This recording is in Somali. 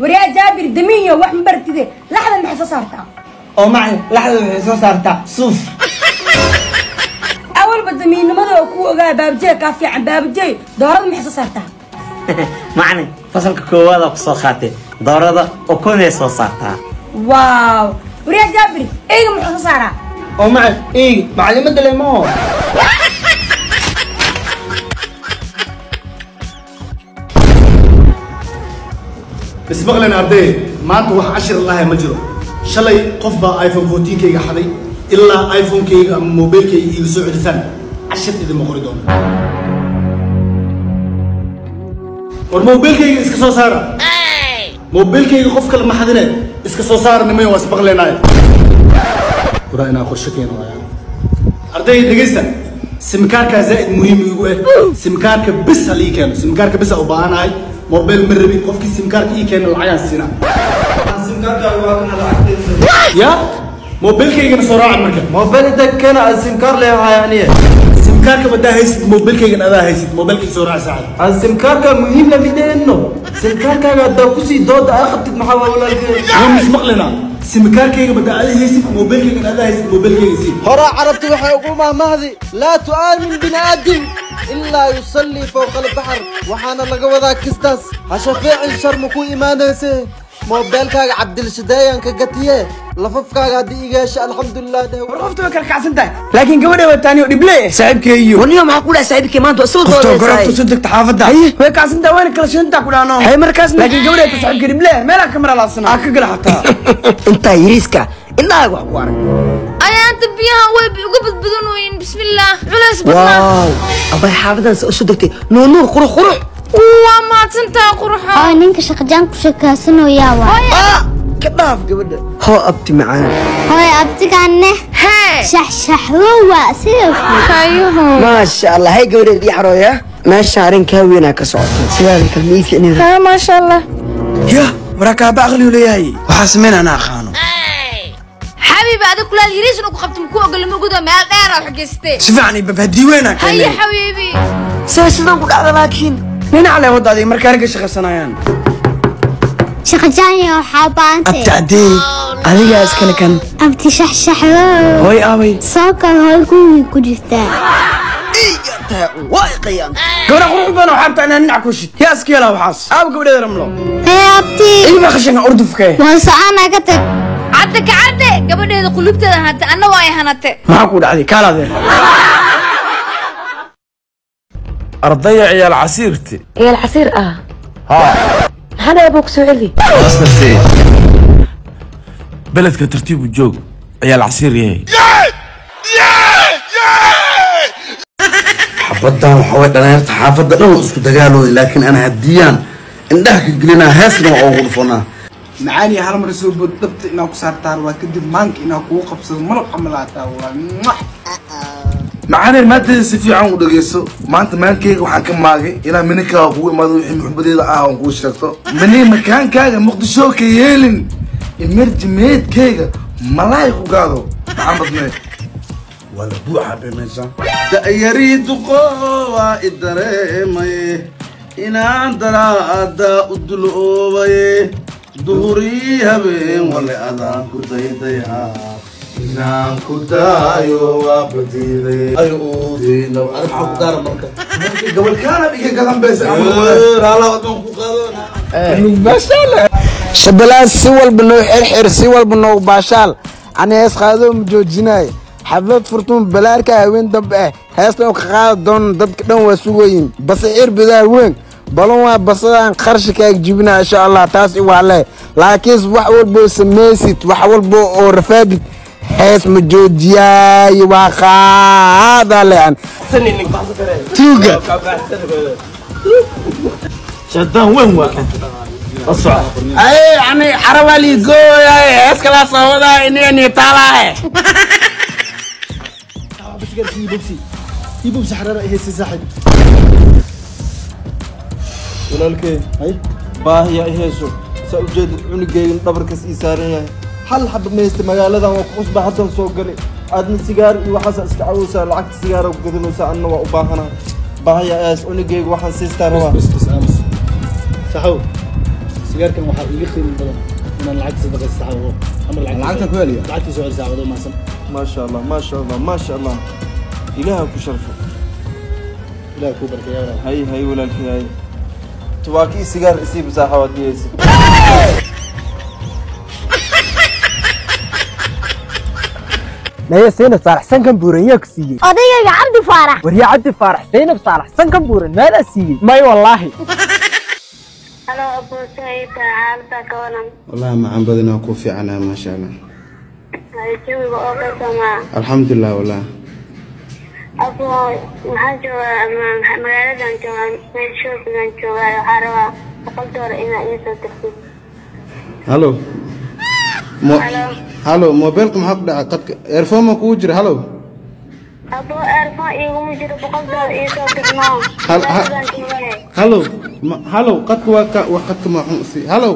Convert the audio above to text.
وريا جابر دمية واحد مبرتدي لحظة محسو صارتا أو معي لحظة محسو صارتا صوف. أول بدمية نمضي وكو باب جاي كافي عن بابجي. دورة محسو صارتا معني فصل كوالا وكسو خاتي. دورة وكوني يسوس صارتا واو. وريا جابر إيه محسو صارا أو معي إيه معلمة دليمون. Ismaqlen arday? Maanta wax cashir lahay ma jiro. Shalay qof baa iphone 14kayga xaday ilaa iphonekayga ama mobilkayga iiga soo celisaan. Cashir idinma qori doono war mobilkayga iska soo saara. Mobilkayga qof kale ma xadine iska soo saara nimay waa ismaqleenaay waraa inaa qorshe keeno waaya arday dhegaysta simkaarkaa zaa'id muhiim igu eh. Simkaarka bis ha lii keeno simkaarka bis u baahanahay موبايل مربي قفكي سيم كارك إيه كأن العيا سينا. سيم كارك واكنا لعقتين يا؟ موبايل كيغن صراع مركا موبايل دك كأن السمكار لي له يعني. سمكارك بدأ موبيل موبايل كيغن ادا هيس موبايل كي صراع ساعه سيم كارك مهم لمده إنه؟ سيم كارك دا كسي دود أخذت مخا ولا مش مقلنا. سمكاركيga هيس موبيل كي mobilkayga aad هيس موبيل كي hora carabtu waxay وحيقوم mahmahdi laa tu'aamin bini aadin إلا يصلي فوق البحر. وحان اللقوة ذا كستاس. هشافيع الشر مكو إيمانه سي موبايل كاق عبد الشدايان كاقتيه لفف كاق عدي إيقاش الحمد لله ده. ورفتو بك الكاع سنتا لكن قوة دهو التاني وقدي بلي سعيب كيو يوم عقول سعيب كي مانتو. أصول دوري سعيب قرأتو سنتك تحافظ ده إيه؟ ويكاع سنتا وين كلاشين تاك ولا نو هاي مركز لكن قوة دهو سعيب كيو بلي ميلا كاميرا لاصنا اكا قل حتى. أنت يريسكا إلا أقوى أقوى أنا أنت بيها. وين. بسم الله. علاس بالله abay xaafadan soo degtay nuunuur qurux qurux waa mahadsantaa quruxo oo ninka shaqajaan ku sheekaysanayaa waa. Ah ka dhaaf gabadha hoo abti macaan. Hooy abtigaanne hee shaxshaxlo waa sida kayuhu maasha allah hay gabadheed ii xarooya meesha arrinkaa weynaa ka socota sidaada kale ma ii ficnida haa maasha allah ya waraa kaaba aqliyu leeyahay. Waxaa sameyn ana aqaano xabiibi adig kulaal yariis inuu ku qabto muku ogol lama gudo meel dheer oo xageystee si fiican iyo babhadii weynaa haye keenay xabiibi see sidaan ku dhacda laakiin dhinaca le wadda adiga markaa ragga shaqaysanayaan shaqajaanya waxaa abti baantay caddee adigaa iskale kan abti shaxshaxlo hooy aaway soo kal hooy kuwii ku jirtaa gabadha qurux badan waxaa rabtaa inaa dhinac ku shid yaa iska yeelaa waxaas aaba gabadheeda ramlo hee abti iiba khashanka urdufke waa soconaa ka tag cadde kacadde gabadheeda qulubteeda hanate anna waa ay hanate. Maxaa ku dhacday? Kaalaadeen ardaya ciyaal casiirte ciyaal casiir ah. Maxaan aaboo ku soo celi beledka tartiibu joog ciyaal casiir yahay. Xabaddan waxa way dhalinyarta xaafadda dhan oo isku dagaalooday laakiin aan hadiyaan indhaha ka gelinaa heesna waa ugu dhufanaa macaani hal mar soo bood dhabta inaa ku saartaan waa kadib maanka inaa kugu qabsado malab camal aataa waa macaaneen maanteeda si fiican u dhegeyso maanta maankeyga waxaan ka maagay inaa mininkaa kugu imaado wixii muxubadeeda ah aan kuu sheegto. Mini makaankaaga muqdisho ka yeelin imerjimeedkeyga malaay ku gaado. Maxamed mee waa la buuxa be meesha da'yarii duqo waa i dareemaye inaan daraada u duloobaye duhurii habeen wale adaan ku daydayaa inaan ku daayo waa badiiday. Ay uudino ada maxaa ku daara marka. Gabalkaana iga gadan beesa raala wadan ku qaadona shabalaas si walba noo xirxir si walba noo baashaal. Ani hees qaadoo ma joojinaay xaflad furtuun balaarka haween dambe ah heestan oo ka qaadi doona dadka dhan waa sugayin base xir بلون بصدان قرشك جبنا إن شاء الله تاسي إيوه وعليه لكن وحول بو سميسيت وحول بو رفادت حيث مجوجياي وخاضة لأن توقع. شدان وين واقع الصعب أي يعني عربة لي قوي أسكلا صهودة إني إني طالعي بس قال في بوبسي. في بوبسي حرارة إيه، هي السي صاحب baahiya cunugeygan ii saaran yahay hal xaba maysta magaaladan waa ku cusba haddan soo galay aadna sigaar iyo waxaasa iska cawaysaa lacagta sigaara ku gadanaysaa anna waa u baahanaha baahiya i hayso cunugeyga waxaan siistaa rabaa saxow sigaarkan waxaa iiga qiimo badan inaan lacagta sadaqaysa saacado ama Lacagta ku celiya? lacagtii soo celi saacado maasan ما شاء الله ما شاء الله ما شاء الله إلهك وشرفه ilaah kuu barkeeya walaal هاي هاي ولا الكي هاي تواكي سيجار اسي بساحة وديسي نايا سينب صالح سن كان بورن ياك سيي أديا يا عبد فارح وريا عبد فارح سينب صالح سن كان بورن مالا سيي ماي والله هلا أبو سعيد عالتك ونم والله ما عم بدنا كوفي عنا ما شاء الله الحمد لله والله abuwaay maxaa joogaa ama magaaladan joogaa meel shoobgaan joogaay waxaa rabaa boqol doolar inaa iisoo dirtid halo halo mobeylka maxaa ku dhaca qadka erfon ma kugu jira halo abo erfon iguma jiro boqol doolar iisoo dirnoo halo halo qadka waa ka wax qadka maaxun si halo